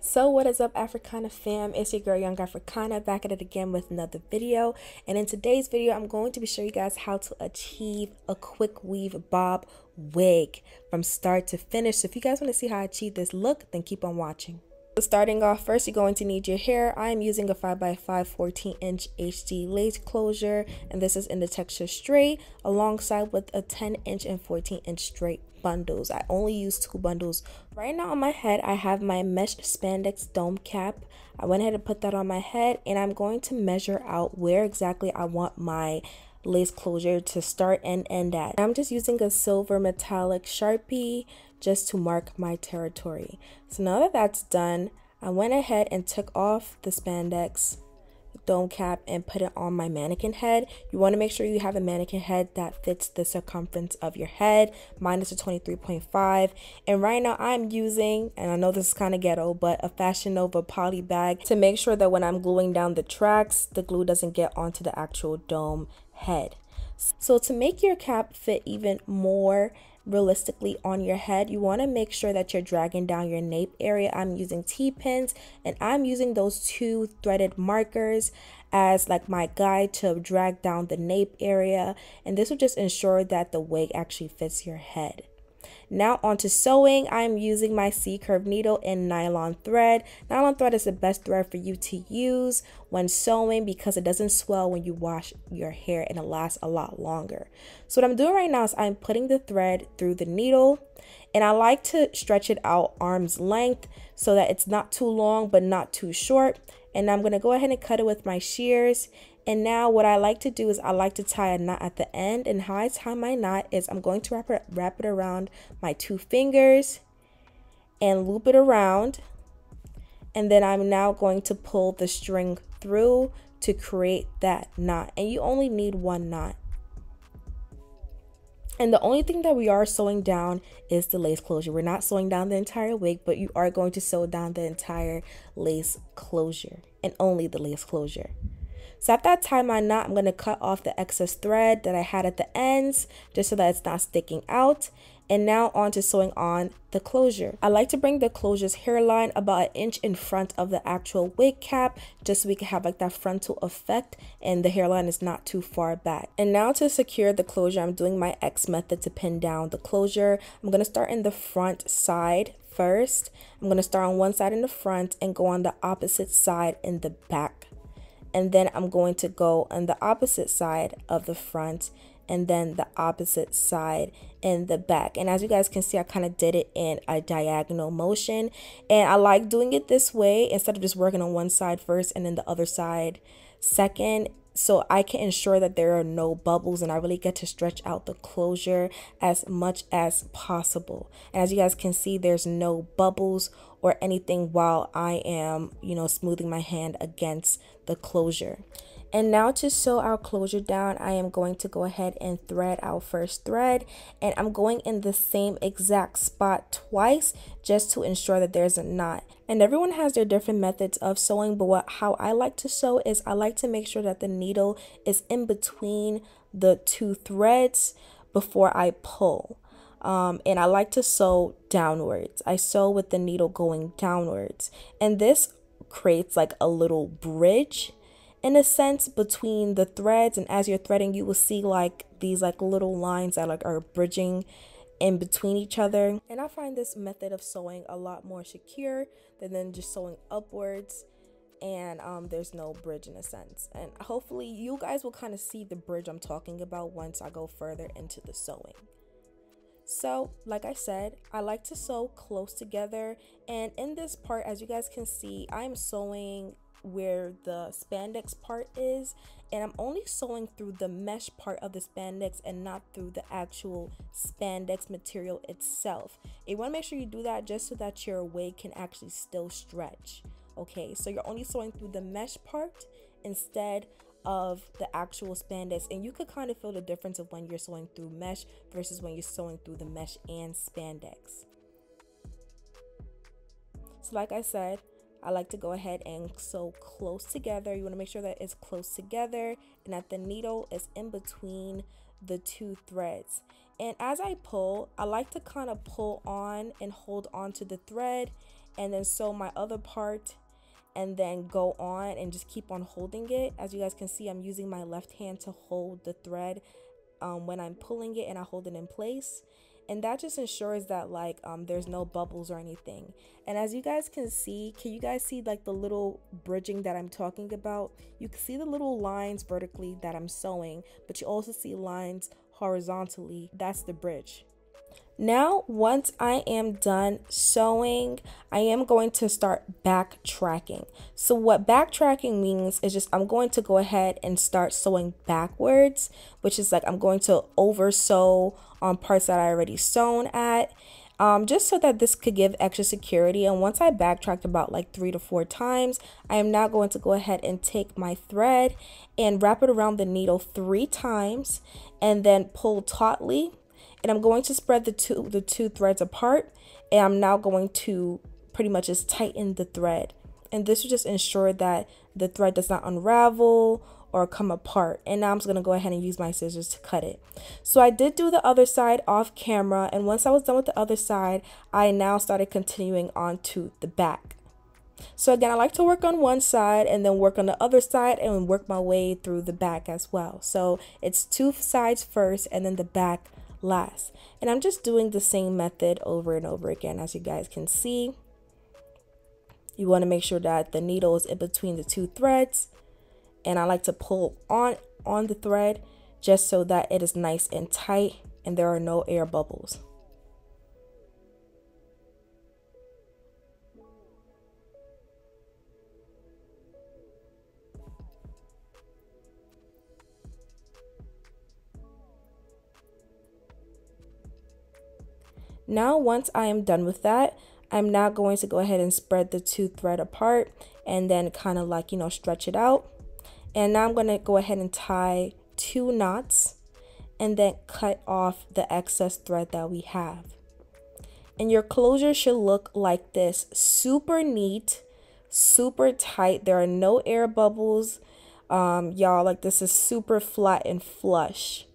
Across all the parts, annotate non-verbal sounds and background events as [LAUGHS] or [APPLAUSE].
So what is up Africana fam? It's your girl Young Africana back at it again with another video. And in today's video, I'm going to be showing you guys how to achieve a quick weave bob wig from start to finish. So if you guys want to see how I achieve this look, then keep on watching. Starting off first you're going to need your hair. I am using a 5x5 14 inch hd lace closure and this is in the texture straight alongside with a 10 inch and 14 inch straight bundles. I only use two bundles. Right now on my head i have my mesh spandex dome cap. I went ahead and put that on my head and i'm going to measure out where exactly i want my lace closure to start and end at. I'm just using a silver metallic sharpie just to mark my territory. So now that that's done, I went ahead and took off the spandex dome cap and put it on my mannequin head. You want to make sure you have a mannequin head that fits the circumference of your head. Mine is a 23.5. And right now I'm using, and I know this is kind of ghetto, but a Fashion Nova poly bag to make sure that when I'm gluing down the tracks, the glue doesn't get onto the actual dome head. So to make your cap fit even more realistically on your head, you want to make sure that you're dragging down your nape area. I'm using T-pins and I'm using those two threaded markers as like my guide to drag down the nape area. And this will just ensure that the wig actually fits your head. Now onto sewing, I'm using my C-curve needle and nylon thread. Nylon thread is the best thread for you to use when sewing because it doesn't swell when you wash your hair and it lasts a lot longer. So what I'm doing right now is I'm putting the thread through the needle and I like to stretch it out arm's length so that it's not too long but not too short. And I'm going to go ahead and cut it with my shears and now what I like to do is I like to tie a knot at the end. And how I tie my knot is I'm going to wrap it, wrap it around my two fingers and loop it around. And then I'm now going to pull the string through to create that knot. And you only need one knot. And the only thing that we are sewing down is the lace closure. We're not sewing down the entire wig, but you are going to sew down the entire lace closure and only the lace closure. So at that time my knot, I'm going to cut off the excess thread that I had at the ends just so that it's not sticking out. And now on to sewing on the closure. I like to bring the closure's hairline about an inch in front of the actual wig cap just so we can have like that frontal effect and the hairline is not too far back. And now to secure the closure, I'm doing my X method to pin down the closure. I'm going to start in the front side first. I'm going to start on one side in the front and go on the opposite side in the back and then I'm going to go on the opposite side of the front and then the opposite side in the back. And as you guys can see I kind of did it in a diagonal motion. And I like doing it this way instead of just working on one side first and then the other side second so I can ensure that there are no bubbles and I really get to stretch out the closure as much as possible. And as you guys can see, there's no bubbles or anything while I am, you know, smoothing my hand against the closure. And now to sew our closure down, I am going to go ahead and thread our first thread. And I'm going in the same exact spot twice just to ensure that there's a knot. And everyone has their different methods of sewing, but what how I like to sew is I like to make sure that the needle is in between the two threads before I pull. Um, and I like to sew downwards. I sew with the needle going downwards. And this creates like a little bridge in a sense between the threads and as you're threading you will see like these like little lines that like are bridging in between each other and I find this method of sewing a lot more secure than then just sewing upwards and um, there's no bridge in a sense and hopefully you guys will kind of see the bridge I'm talking about once I go further into the sewing. So, like I said, I like to sew close together. And in this part, as you guys can see, I'm sewing where the spandex part is and I'm only sewing through the mesh part of the spandex and not through the actual spandex material itself. You want to make sure you do that just so that your wig can actually still stretch. Okay, so you're only sewing through the mesh part instead of the actual spandex and you could kind of feel the difference of when you're sewing through mesh versus when you're sewing through the mesh and spandex. So like I said, I like to go ahead and sew close together. You want to make sure that it's close together and that the needle is in between the two threads. And as I pull, I like to kind of pull on and hold on to the thread and then sew my other part and then go on and just keep on holding it. As you guys can see, I'm using my left hand to hold the thread um, when I'm pulling it and I hold it in place and that just ensures that like um, there's no bubbles or anything. And as you guys can see can you guys see like the little bridging that i'm talking about? You can see the little lines vertically that i'm sewing but you also see lines horizontally. That's the bridge now, once I am done sewing, I am going to start backtracking. So what backtracking means is just I'm going to go ahead and start sewing backwards, which is like I'm going to over sew on parts that I already sewn at. Um, just so that this could give extra security. And once I backtracked about like three to four times, I am now going to go ahead and take my thread and wrap it around the needle three times and then pull tautly and I'm going to spread the two the two threads apart and I'm now going to pretty much just tighten the thread. And this will just ensure that the thread does not unravel or come apart. And now I'm just going to go ahead and use my scissors to cut it. So I did do the other side off camera and once I was done with the other side I now started continuing on to the back. So again, I like to work on one side and then work on the other side and work my way through the back as well. So it's two sides first and then the back last. And I'm just doing the same method over and over again as you guys can see. You want to make sure that the needle is in between the two threads. And I like to pull on on the thread just so that it is nice and tight and there are no air bubbles. Now, once I am done with that, I'm now going to go ahead and spread the two thread apart and then kind of like, you know, stretch it out. And now I'm going to go ahead and tie two knots and then cut off the excess thread that we have. And your closure should look like this. Super neat, super tight. There are no air bubbles. Um, y'all, like this is super flat and flush.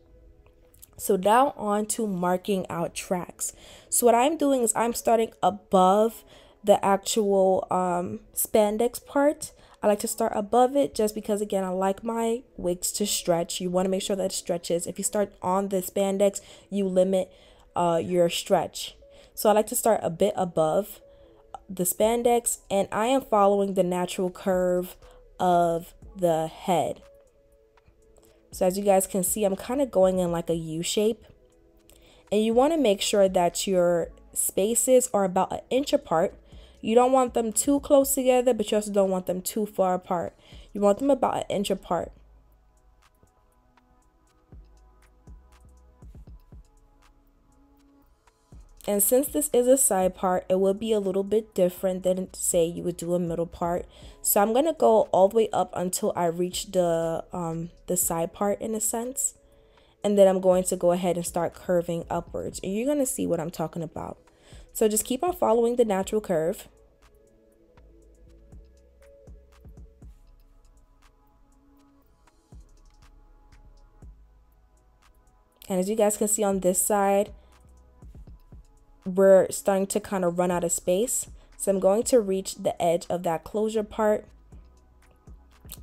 So now on to marking out tracks. So what I'm doing is I'm starting above the actual um, spandex part. I like to start above it just because again I like my wigs to stretch. You want to make sure that it stretches. If you start on the spandex, you limit uh, your stretch. So I like to start a bit above the spandex and I am following the natural curve of the head. So as you guys can see, I'm kind of going in like a U shape. And you want to make sure that your spaces are about an inch apart. You don't want them too close together, but you also don't want them too far apart. You want them about an inch apart. And since this is a side part, it will be a little bit different than say you would do a middle part. So I'm going to go all the way up until I reach the, um, the side part in a sense. And then I'm going to go ahead and start curving upwards. And you're going to see what I'm talking about. So just keep on following the natural curve. And as you guys can see on this side, we're starting to kind of run out of space. So I'm going to reach the edge of that closure part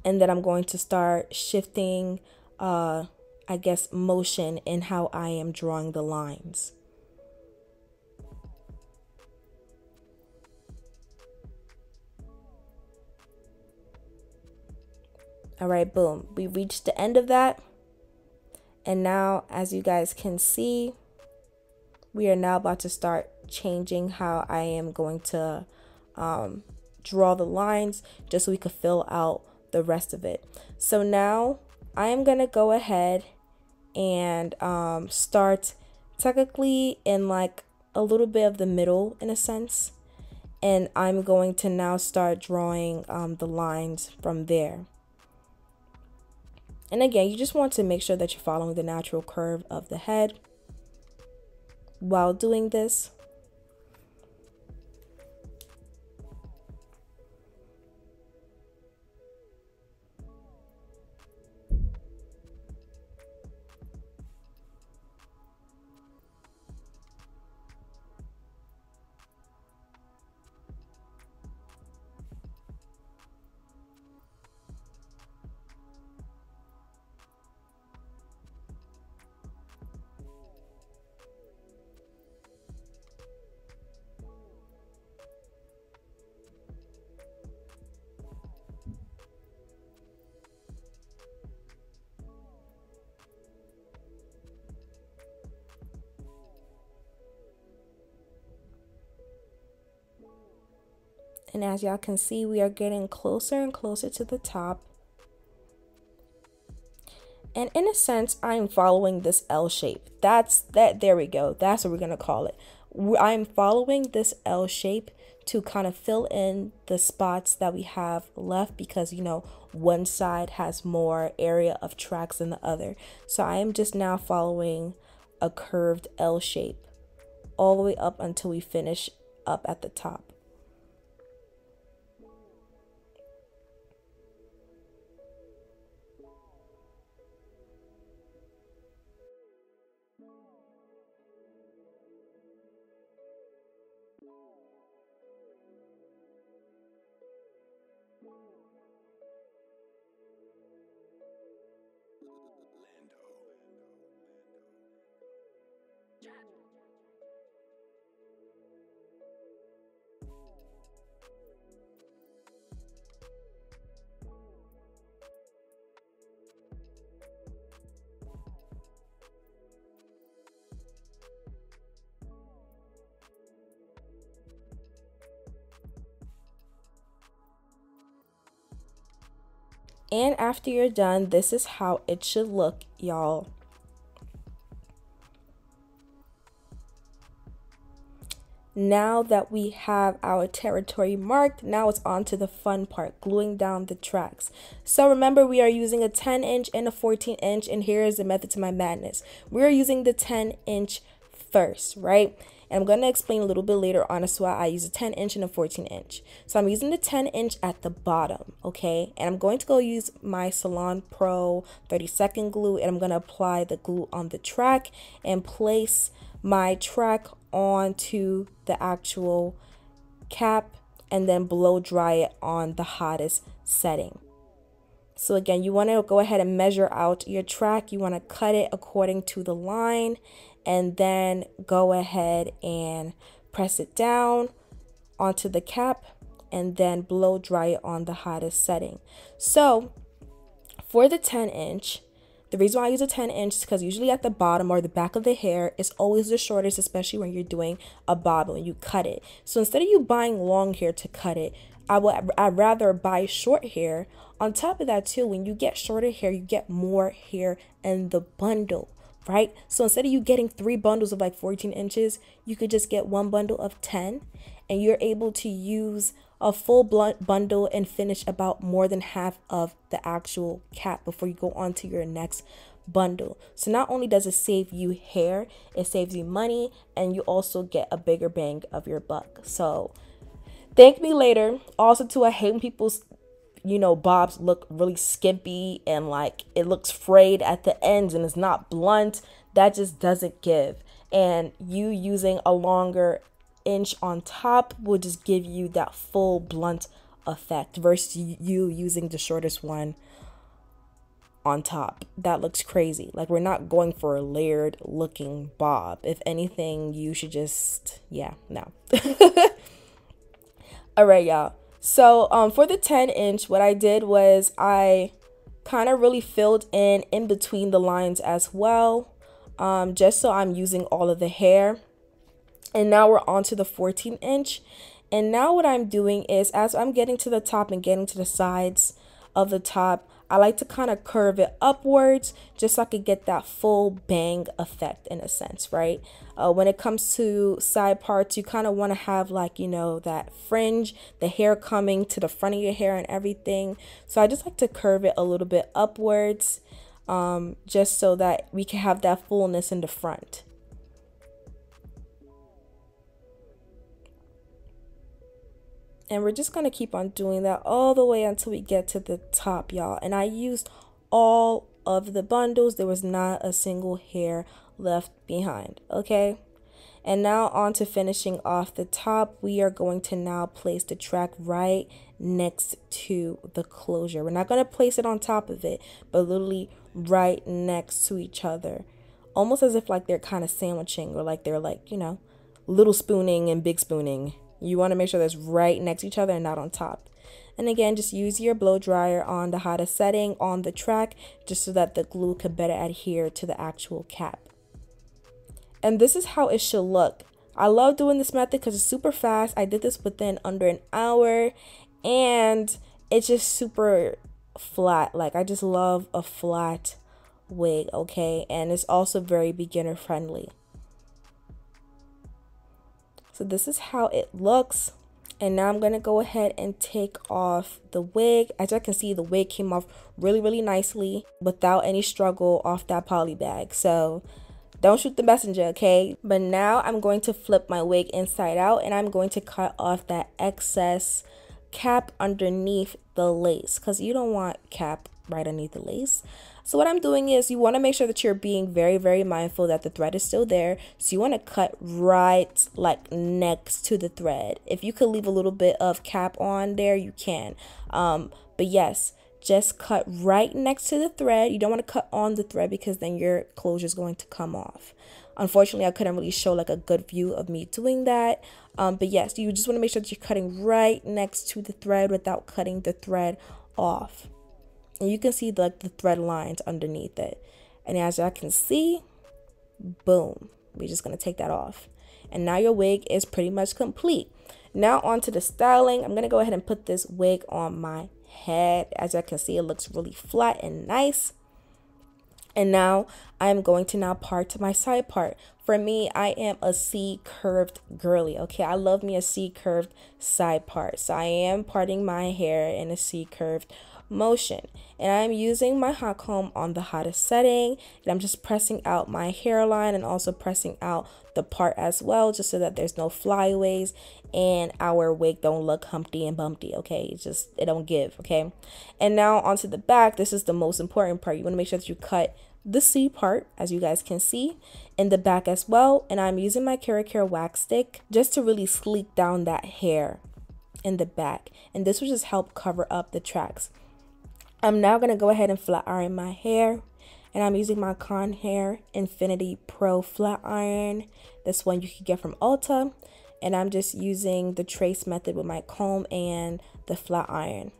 and then I'm going to start shifting, uh, I guess, motion in how I am drawing the lines. All right, boom. We reached the end of that. And now, as you guys can see, we are now about to start changing how I am going to um, draw the lines just so we could fill out the rest of it. So now I am going to go ahead and um, start technically in like a little bit of the middle in a sense. And I'm going to now start drawing um, the lines from there. And again, you just want to make sure that you're following the natural curve of the head while doing this. And as y'all can see, we are getting closer and closer to the top. And in a sense, I'm following this L shape. That's that. There we go. That's what we're going to call it. I'm following this L shape to kind of fill in the spots that we have left because, you know, one side has more area of tracks than the other. So I am just now following a curved L shape all the way up until we finish up at the top. And after you're done, this is how it should look, y'all. Now that we have our territory marked, now it's on to the fun part, gluing down the tracks. So remember, we are using a 10 inch and a 14 inch, and here is the method to my madness. We're using the 10 inch first, right? And I'm going to explain a little bit later on as to why I use a 10 inch and a 14 inch. So I'm using the 10 inch at the bottom, okay? And I'm going to go use my Salon Pro 30 second glue and I'm going to apply the glue on the track and place my track onto the actual cap and then blow dry it on the hottest setting. So again, you want to go ahead and measure out your track. You want to cut it according to the line and then go ahead and press it down onto the cap and then blow dry it on the hottest setting. So for the 10 inch, the reason why I use a 10 inch is because usually at the bottom or the back of the hair is always the shortest, especially when you're doing a bob when you cut it. So instead of you buying long hair to cut it, I would I'd rather buy short hair. On top of that too, when you get shorter hair, you get more hair in the bundle right? So instead of you getting three bundles of like 14 inches, you could just get one bundle of 10 and you're able to use a full blunt bundle and finish about more than half of the actual cap before you go on to your next bundle. So not only does it save you hair, it saves you money and you also get a bigger bang of your buck. So thank me later. Also to I hate when people you know, bobs look really skimpy and like it looks frayed at the ends and it's not blunt. That just doesn't give. And you using a longer inch on top will just give you that full blunt effect versus you using the shortest one on top. That looks crazy. Like we're not going for a layered looking bob. If anything, you should just yeah, no. [LAUGHS] All right, y'all. So um, for the 10 inch, what I did was I kind of really filled in in between the lines as well, um, just so I'm using all of the hair. And now we're on to the 14 inch. And now what I'm doing is as I'm getting to the top and getting to the sides of the top, I like to kind of curve it upwards just so I could get that full bang effect in a sense, right? Uh, when it comes to side parts, you kind of want to have like, you know, that fringe, the hair coming to the front of your hair and everything. So I just like to curve it a little bit upwards um, just so that we can have that fullness in the front. And we're just going to keep on doing that all the way until we get to the top, y'all. And I used all of the bundles. There was not a single hair left behind, okay? And now on to finishing off the top, we are going to now place the track right next to the closure. We're not going to place it on top of it, but literally right next to each other. Almost as if like they're kind of sandwiching or like they're like, you know, little spooning and big spooning you want to make sure that's right next to each other and not on top. And again, just use your blow dryer on the hottest setting on the track just so that the glue could better adhere to the actual cap. And this is how it should look I love doing this method because it's super fast. I did this within under an hour and it's just super flat. Like I just love a flat wig, okay? And it's also very beginner friendly. So this is how it looks. And now I'm going to go ahead and take off the wig. As you can see, the wig came off really, really nicely without any struggle off that poly bag. So don't shoot the messenger, okay? But now I'm going to flip my wig inside out and I'm going to cut off that excess cap underneath the lace because you don't want cap right underneath the lace. So what I'm doing is you want to make sure that you're being very, very mindful that the thread is still there. So you want to cut right like next to the thread. If you could leave a little bit of cap on there, you can. Um, but yes, just cut right next to the thread. You don't want to cut on the thread because then your closure is going to come off. Unfortunately, I couldn't really show like a good view of me doing that. Um, but yes, you just want to make sure that you're cutting right next to the thread without cutting the thread off and you can see like the thread lines underneath it and as I can see boom we're just going to take that off and now your wig is pretty much complete now onto the styling I'm going to go ahead and put this wig on my head as I can see it looks really flat and nice and now I'm going to now part to my side part. For me, I am a C curved girly. Okay, I love me a C curved side part. So I am parting my hair in a C curved motion. And I'm using my hot comb on the hottest setting. And I'm just pressing out my hairline and also pressing out the part as well, just so that there's no flyaways and our wig don't look humpty and bumpty. Okay, just it don't give. Okay, and now onto the back. This is the most important part. You want to make sure that you cut the C part, as you guys can see, in the back as well. And I'm using my Care wax stick just to really sleek down that hair in the back. And this will just help cover up the tracks. I'm now going to go ahead and flat iron my hair. And I'm using my Conair Infinity Pro Flat Iron. This one you can get from Ulta. And I'm just using the trace method with my comb and the flat iron.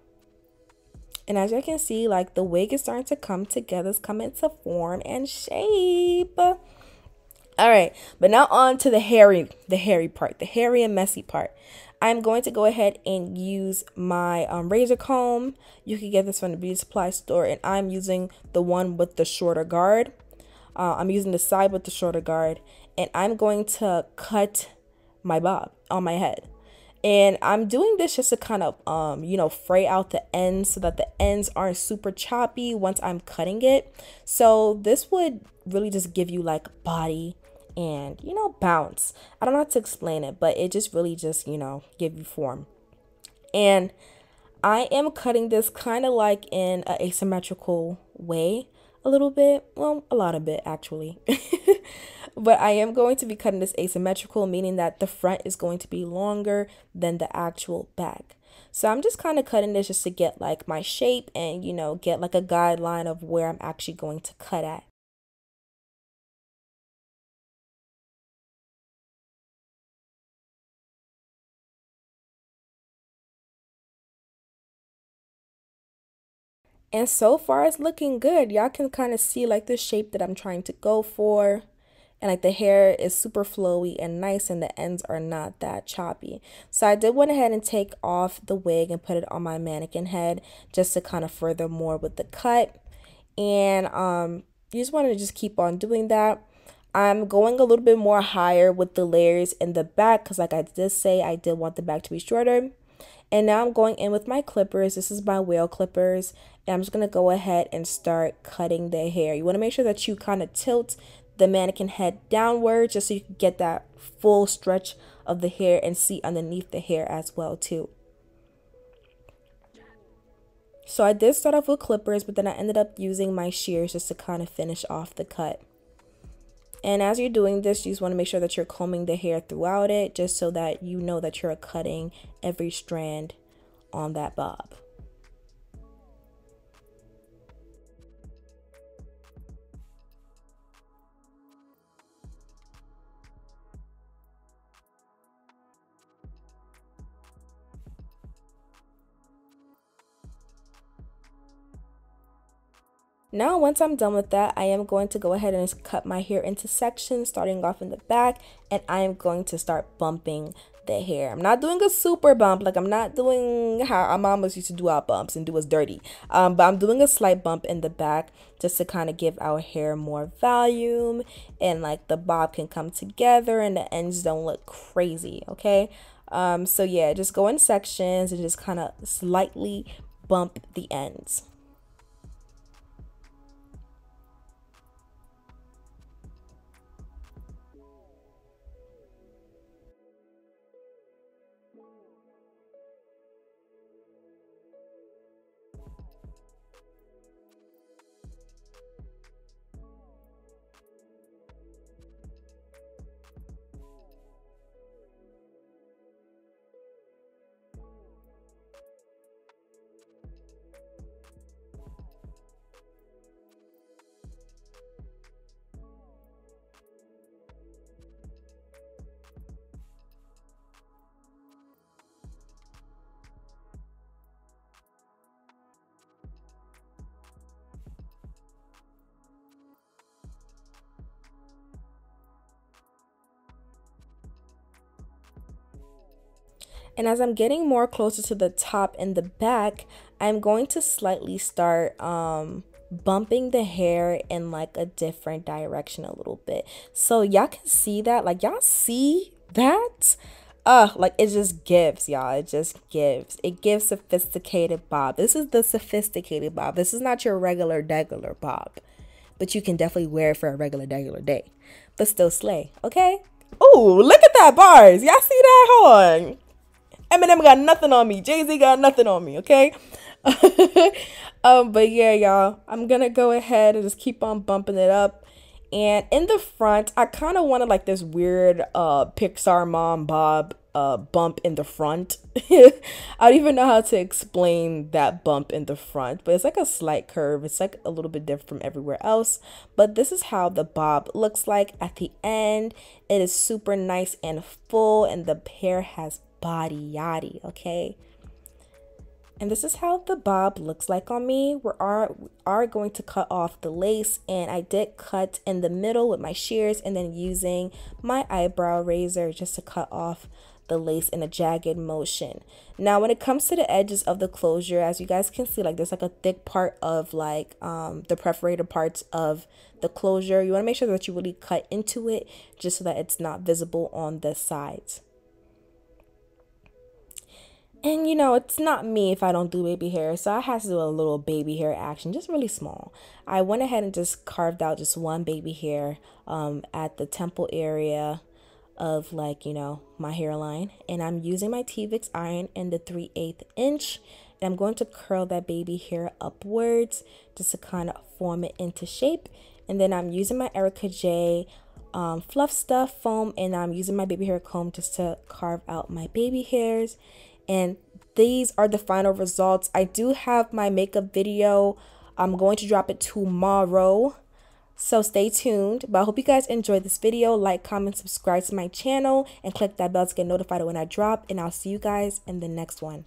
And as you can see, like the wig is starting to come together, it's coming to form and shape. All right, but now on to the hairy, the hairy part, the hairy and messy part. I'm going to go ahead and use my um, razor comb. You can get this from the beauty supply store and I'm using the one with the shorter guard. Uh, I'm using the side with the shorter guard and I'm going to cut my bob on my head. And I'm doing this just to kind of, um, you know, fray out the ends so that the ends aren't super choppy once I'm cutting it. So this would really just give you like body and you know bounce. I don't know how to explain it but it just really just you know give you form. And i am cutting this kind of like in an asymmetrical way a little bit. Well a lot of bit actually. [LAUGHS] But i am going to be cutting this asymmetrical meaning that the front is going to be longer than the actual back. So i'm just kind of cutting this just to get like my shape and you know get like a guideline of where i'm actually going to cut at And so far it's looking good. Y'all can kind of see like the shape that I'm trying to go for. And like the hair is super flowy and nice and the ends are not that choppy. So I did went ahead and take off the wig and put it on my mannequin head just to kind of further more with the cut. And um, you just want to just keep on doing that. I'm going a little bit more higher with the layers in the back because like I did say, I did want the back to be shorter. And now I'm going in with my clippers. This is my Wahl clippers. And I'm just going to go ahead and start cutting the hair. You want to make sure that you kind of tilt the mannequin head downward just so you can get that full stretch of the hair and see underneath the hair as well too. So I did start off with clippers, but then I ended up using my shears just to kind of finish off the cut. And as you're doing this, you just want to make sure that you're combing the hair throughout it just so that you know that you're cutting every strand on that bob. Now, once I'm done with that, I am going to go ahead and cut my hair into sections, starting off in the back, and I am going to start bumping the hair. I'm not doing a super bump, like I'm not doing how our mamas used to do our bumps and do us dirty. Um, but I'm doing a slight bump in the back just to kind of give our hair more volume and like the bob can come together and the ends don't look crazy, okay? Um, so yeah, just go in sections and just kind of slightly bump the ends. And as I'm getting more closer to the top and the back, I'm going to slightly start um, bumping the hair in like a different direction a little bit. So y'all can see that, like y'all see that? Uh, like it just gives, y'all. It just gives. It gives sophisticated bob. This is the sophisticated bob. This is not your regular degular bob. But you can definitely wear it for a regular degular day. But still slay, okay? Oh, look at that bars. Y'all see that? Hold on. Eminem got nothing on me. Jay Z got nothing on me. Okay. [LAUGHS] um, but yeah, y'all, I'm gonna go ahead and just keep on bumping it up. And in the front, I kind of wanted like this weird uh Pixar mom bob uh bump in the front. [LAUGHS] I don't even know how to explain that bump in the front, but it's like a slight curve. It's like a little bit different from everywhere else. But this is how the bob looks like at the end. It is super nice and full, and the hair has body yaddy, okay? And this is how the bob looks like on me. We are, are going to cut off the lace and I did cut in the middle with my shears and then using my eyebrow razor just to cut off the lace in a jagged motion. Now when it comes to the edges of the closure, as you guys can see, like there's like a thick part of like um, the perforated parts of the closure. You want to make sure that you really cut into it just so that it's not visible on the sides. And you know, it's not me if I don't do baby hair, so I had to do a little baby hair action, just really small. I went ahead and just carved out just one baby hair um, at the temple area of like, you know, my hairline. And I'm using my T-Vix iron in the 3 8 inch. And I'm going to curl that baby hair upwards just to kind of form it into shape. And then I'm using my Erica J um, fluff stuff foam and I'm using my baby hair comb just to carve out my baby hairs and these are the final results. I do have my makeup video. I'm going to drop it tomorrow. So stay tuned. But I hope you guys enjoyed this video. Like, comment, subscribe to my channel, and click that bell to get notified when I drop. And I'll see you guys in the next one.